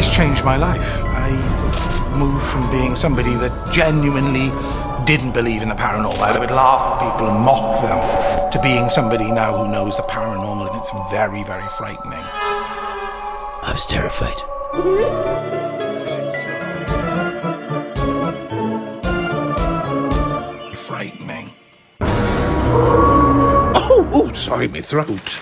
It's changed my life. I moved from being somebody that genuinely didn't believe in the paranormal. I would laugh at people and mock them to being somebody now who knows the paranormal, and it's very, very frightening. I was terrified. Frightening. Oh, oh, sorry, my throat.